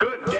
Good